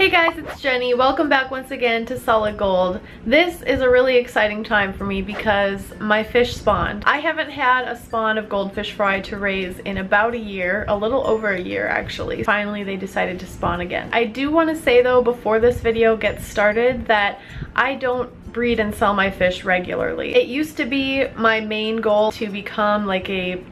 Hey guys, it's Jenny. Welcome back once again to Solid Gold. This is a really exciting time for me because my fish spawned. I haven't had a spawn of goldfish fry to raise in about a year, a little over a year actually. Finally, they decided to spawn again. I do want to say though, before this video gets started, that I don't breed and sell my fish regularly. It used to be my main goal to become like a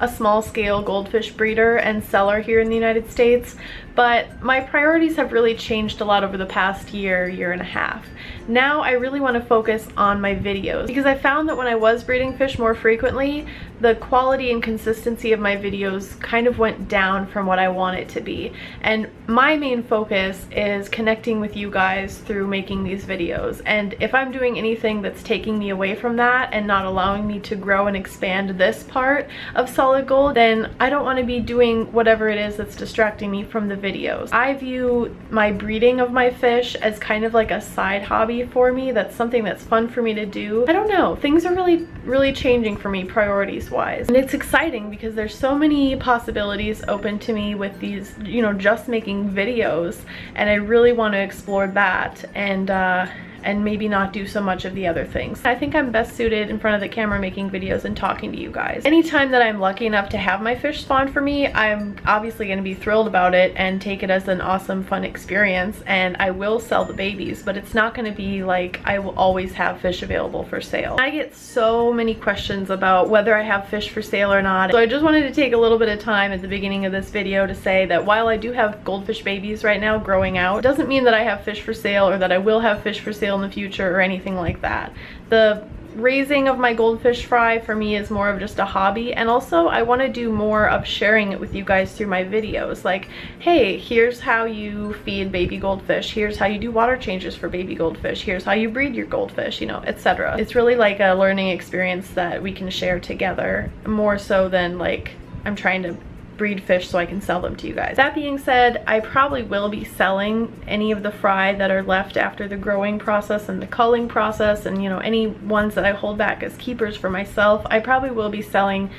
a small scale goldfish breeder and seller here in the United States, but my priorities have really changed a lot over the past year, year and a half. Now I really want to focus on my videos because I found that when I was breeding fish more frequently, the quality and consistency of my videos kind of went down from what I want it to be. And my main focus is connecting with you guys through making these videos. And if I'm doing anything that's taking me away from that and not allowing me to grow and expand this part of Solid Gold, then I don't want to be doing whatever it is that's distracting me from the videos. I view my breeding of my fish as kind of like a side hobby for me. That's something that's fun for me to do. I don't know. Things are really, really changing for me priorities wise. And it's exciting because there's so many possibilities open to me with these, you know, just making videos. And I really want to explore that. And, uh, and maybe not do so much of the other things. I think I'm best suited in front of the camera making videos and talking to you guys. Anytime that I'm lucky enough to have my fish spawn for me, I'm obviously going to be thrilled about it and take it as an awesome fun experience and I will sell the babies, but it's not going to be like I will always have fish available for sale. I get so many questions about whether I have fish for sale or not, so I just wanted to take a little bit of time at the beginning of this video to say that while I do have goldfish babies right now growing out, it doesn't mean that I have fish for sale or that I will have fish for sale in the future or anything like that. The raising of my goldfish fry for me is more of just a hobby and also I want to do more of sharing it with you guys through my videos like hey here's how you feed baby goldfish here's how you do water changes for baby goldfish here's how you breed your goldfish you know etc it's really like a learning experience that we can share together more so than like I'm trying to breed fish so I can sell them to you guys. That being said, I probably will be selling any of the fry that are left after the growing process and the culling process and you know any ones that I hold back as keepers for myself. I probably will be selling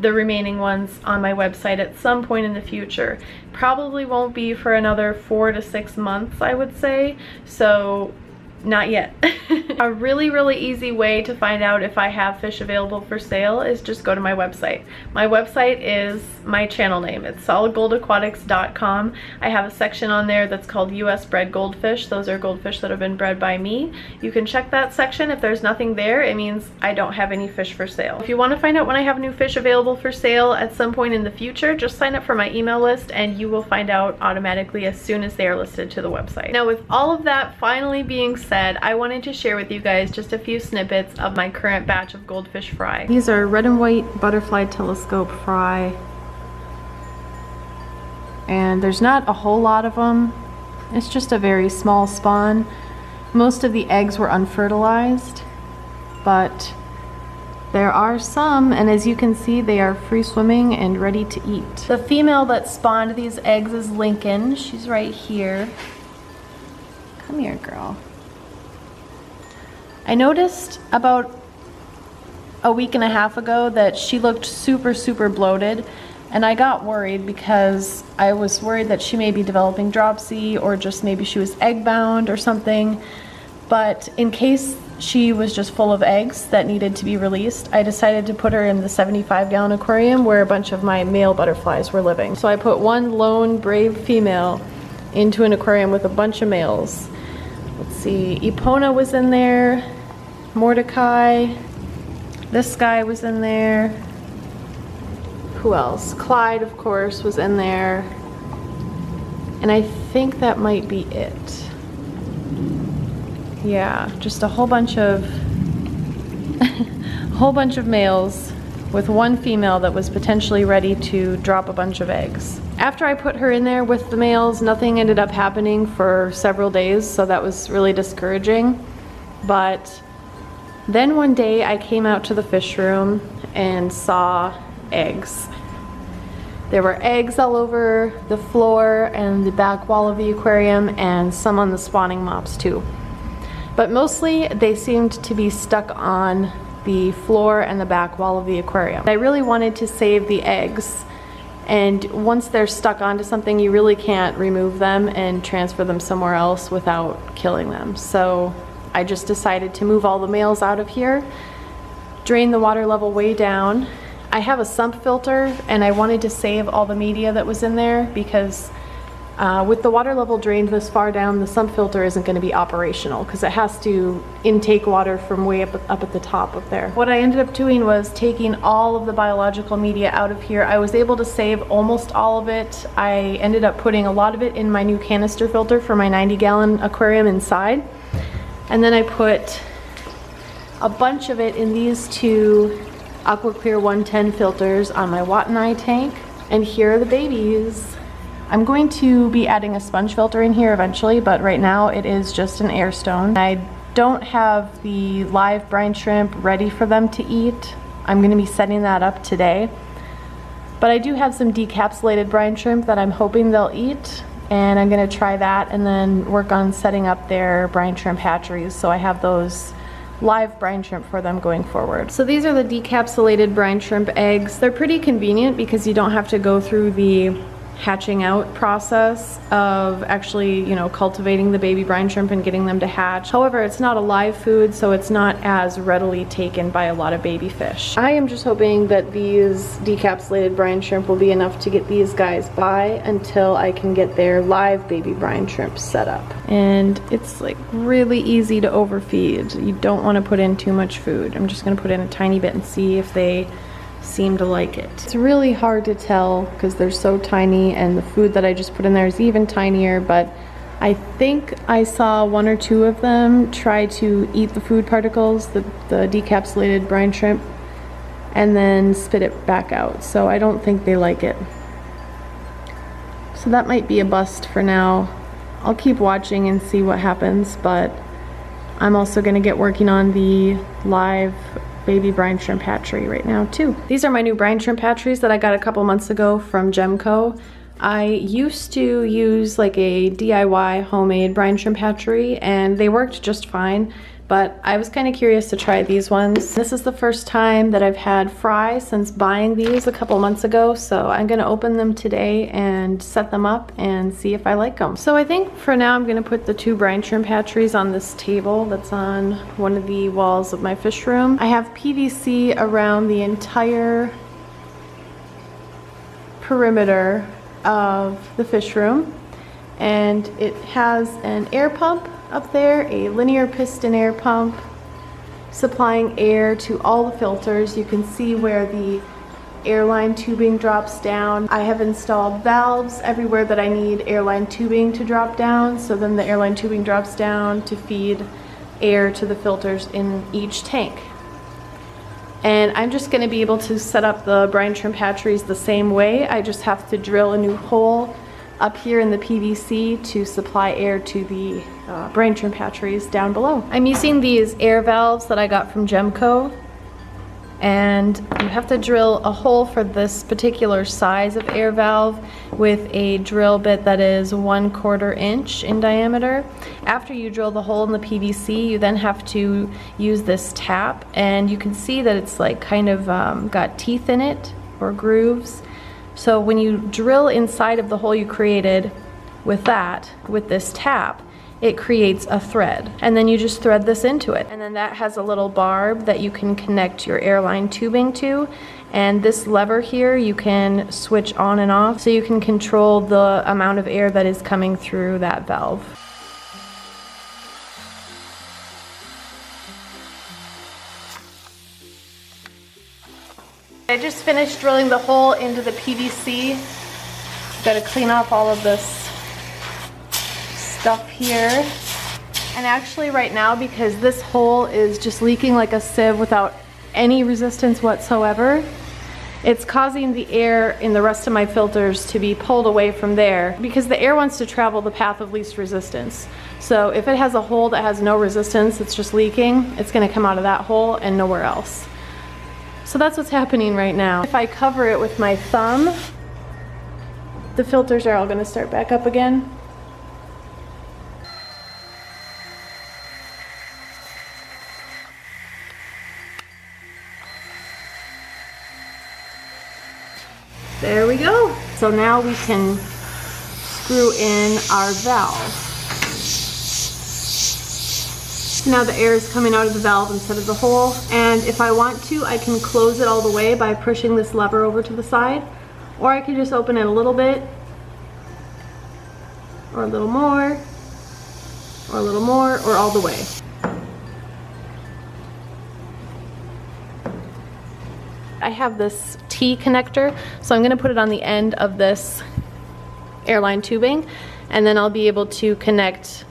the remaining ones on my website at some point in the future. Probably won't be for another four to six months, I would say. So not yet. a really, really easy way to find out if I have fish available for sale is just go to my website. My website is my channel name. It's solidgoldaquatics.com. I have a section on there that's called US bred goldfish. Those are goldfish that have been bred by me. You can check that section. If there's nothing there, it means I don't have any fish for sale. If you want to find out when I have new fish available for sale at some point in the future, just sign up for my email list and you will find out automatically as soon as they are listed to the website. Now with all of that finally being said, I wanted to share with you guys just a few snippets of my current batch of goldfish fry. These are red and white butterfly telescope fry. And there's not a whole lot of them. It's just a very small spawn. Most of the eggs were unfertilized, but there are some, and as you can see, they are free swimming and ready to eat. The female that spawned these eggs is Lincoln. She's right here. Come here, girl. I noticed about a week and a half ago that she looked super, super bloated. And I got worried because I was worried that she may be developing dropsy or just maybe she was egg bound or something. But in case she was just full of eggs that needed to be released, I decided to put her in the 75 gallon aquarium where a bunch of my male butterflies were living. So I put one lone brave female into an aquarium with a bunch of males. Let's see, Epona was in there, Mordecai. This guy was in there. Who else? Clyde, of course, was in there. And I think that might be it. Yeah, just a whole bunch of whole bunch of males with one female that was potentially ready to drop a bunch of eggs. After I put her in there with the males, nothing ended up happening for several days, so that was really discouraging. But then one day I came out to the fish room and saw eggs. There were eggs all over the floor and the back wall of the aquarium and some on the spawning mops too. But mostly they seemed to be stuck on the floor and the back wall of the aquarium. I really wanted to save the eggs And once they're stuck onto something, you really can't remove them and transfer them somewhere else without killing them. So I just decided to move all the males out of here, drain the water level way down. I have a sump filter and I wanted to save all the media that was in there because uh, with the water level drained this far down, the sump filter isn't going to be operational because it has to intake water from way up, up at the top of there. What I ended up doing was taking all of the biological media out of here. I was able to save almost all of it. I ended up putting a lot of it in my new canister filter for my 90 gallon aquarium inside. And then I put a bunch of it in these two AquaClear 110 filters on my Watonai tank. And here are the babies. I'm going to be adding a sponge filter in here eventually, but right now it is just an air stone. I don't have the live brine shrimp ready for them to eat. I'm gonna be setting that up today. But I do have some decapsulated brine shrimp that I'm hoping they'll eat and I'm gonna try that and then work on setting up their brine shrimp hatcheries so I have those live brine shrimp for them going forward. So these are the decapsulated brine shrimp eggs. They're pretty convenient because you don't have to go through the hatching out process of actually, you know, cultivating the baby brine shrimp and getting them to hatch. However, it's not a live food, so it's not as readily taken by a lot of baby fish. I am just hoping that these decapsulated brine shrimp will be enough to get these guys by until I can get their live baby brine shrimp set up. And it's like really easy to overfeed. You don't want to put in too much food. I'm just going to put in a tiny bit and see if they seem to like it. It's really hard to tell because they're so tiny and the food that I just put in there is even tinier, but I think I saw one or two of them try to eat the food particles, the, the decapsulated brine shrimp, and then spit it back out. So I don't think they like it. So that might be a bust for now. I'll keep watching and see what happens, but I'm also gonna get working on the live baby brine shrimp hatchery right now too. These are my new brine shrimp hatcheries that I got a couple months ago from Jehmco. I used to use like a DIY homemade brine shrimp hatchery and they worked just fine but I was kind of curious to try these ones. This is the first time that I've had fry since buying these a couple months ago, so I'm gonna open them today and set them up and see if I like them. So I think for now I'm gonna put the two brine shrimp hatcheries on this table that's on one of the walls of my fish room. I have PVC around the entire perimeter of the fish room and it has an air pump up there, a linear piston air pump supplying air to all the filters. You can see where the airline tubing drops down. I have installed valves everywhere that I need airline tubing to drop down, so then the airline tubing drops down to feed air to the filters in each tank. And I'm just gonna be able to set up the brine shrimp hatcheries the same way. I just have to drill a new hole up here in the PVC to supply air to the uh, shrimp hatcheries down below. I'm using these air valves that I got from Jehmco and you have to drill a hole for this particular size of air valve with a drill bit that is one quarter inch in diameter. After you drill the hole in the PVC, you then have to use this tap and you can see that it's like kind of um, got teeth in it or grooves so when you drill inside of the hole you created with that, with this tap, it creates a thread. And then you just thread this into it. And then that has a little barb that you can connect your airline tubing to. And this lever here, you can switch on and off so you can control the amount of air that is coming through that valve. Drilling the hole into the PVC. Got to clean off all of this stuff here. And actually right now, because this hole is just leaking like a sieve without any resistance whatsoever, it's causing the air in the rest of my filters to be pulled away from there because the air wants to travel the path of least resistance. So if it has a hole that has no resistance, it's just leaking, it's gonna come out of that hole and nowhere else. So that's what's happening right now. If I cover it with my thumb, the filters are all gonna start back up again. There we go. So now we can screw in our valve. Now the air is coming out of the valve instead of the hole. And if I want to, I can close it all the way by pushing this lever over to the side. Or I can just open it a little bit. Or a little more. Or a little more, or all the way. I have this T connector, so I'm gonna put it on the end of this airline tubing, and then I'll be able to connect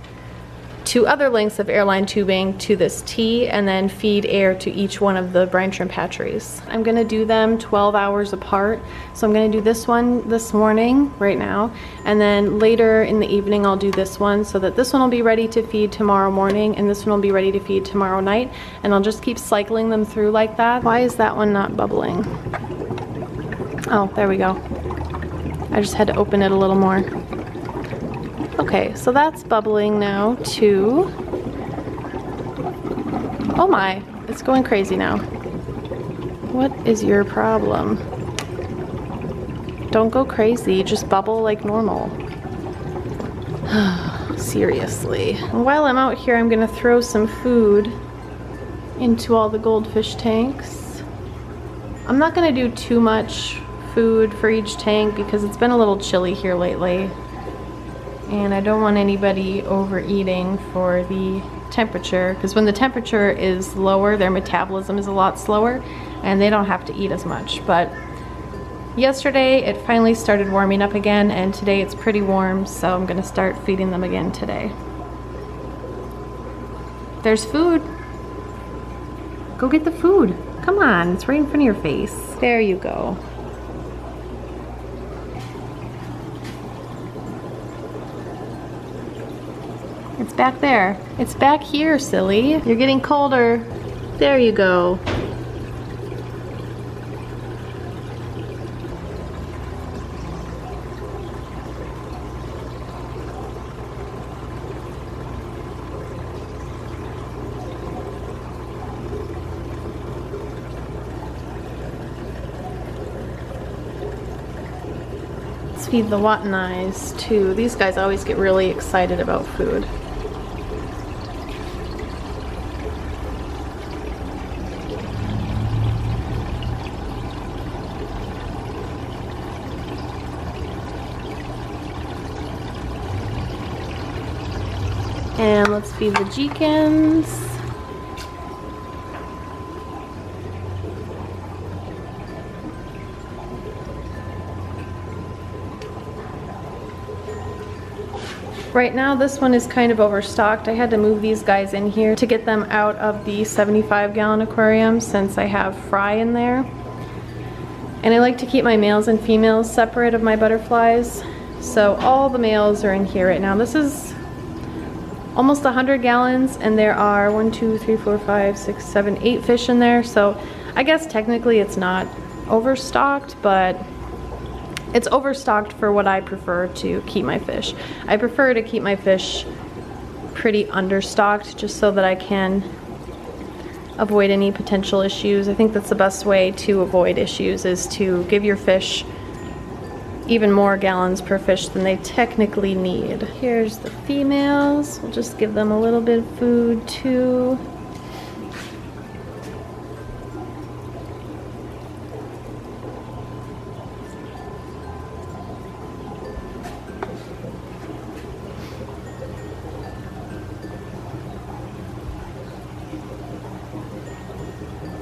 two other lengths of airline tubing to this T and then feed air to each one of the brine shrimp hatcheries. I'm gonna do them 12 hours apart. So I'm gonna do this one this morning, right now, and then later in the evening I'll do this one so that this one will be ready to feed tomorrow morning and this one will be ready to feed tomorrow night. And I'll just keep cycling them through like that. Why is that one not bubbling? Oh, there we go. I just had to open it a little more. Okay, so that's bubbling now too. Oh my, it's going crazy now. What is your problem? Don't go crazy, just bubble like normal. Seriously. While I'm out here, I'm gonna throw some food into all the goldfish tanks. I'm not gonna do too much food for each tank because it's been a little chilly here lately and I don't want anybody overeating for the temperature because when the temperature is lower their metabolism is a lot slower and they don't have to eat as much. But yesterday it finally started warming up again and today it's pretty warm so I'm gonna start feeding them again today. There's food. Go get the food. Come on it's right in front of your face. There you go It's back there. It's back here, silly. You're getting colder. There you go. Feed the Watonais too. These guys always get really excited about food. And let's feed the Jikins. Right now this one is kind of overstocked. I had to move these guys in here to get them out of the 75 gallon aquarium since I have fry in there. And I like to keep my males and females separate of my butterflies. So all the males are in here right now. This is almost 100 gallons and there are one, two, three, four, five, six, seven, eight fish in there. So I guess technically it's not overstocked, but it's overstocked for what I prefer to keep my fish. I prefer to keep my fish pretty understocked just so that I can avoid any potential issues. I think that's the best way to avoid issues is to give your fish even more gallons per fish than they technically need. Here's the females. We'll just give them a little bit of food too.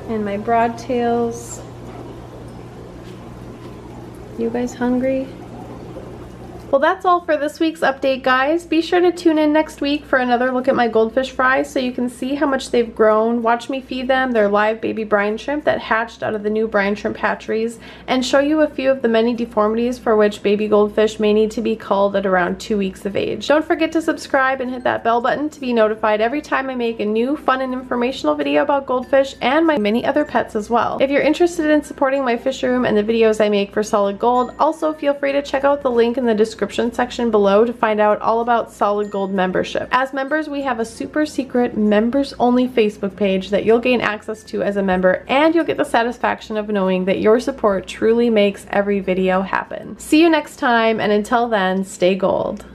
And my broadtails you guys hungry? Well, that's all for this week's update, guys. Be sure to tune in next week for another look at my goldfish fry so you can see how much they've grown. Watch me feed them their live baby brine shrimp that hatched out of the new brine shrimp hatcheries and show you a few of the many deformities for which baby goldfish may need to be culled at around two weeks of age. Don't forget to subscribe and hit that bell button to be notified every time I make a new fun and informational video about goldfish and my many other pets as well. If you're interested in supporting my fish room and the videos I make for solid gold, also feel free to check out the link in the description description section below to find out all about Solid Gold membership. As members, we have a super secret members only Facebook page that you'll gain access to as a member and you'll get the satisfaction of knowing that your support truly makes every video happen. See you next time and until then, stay gold.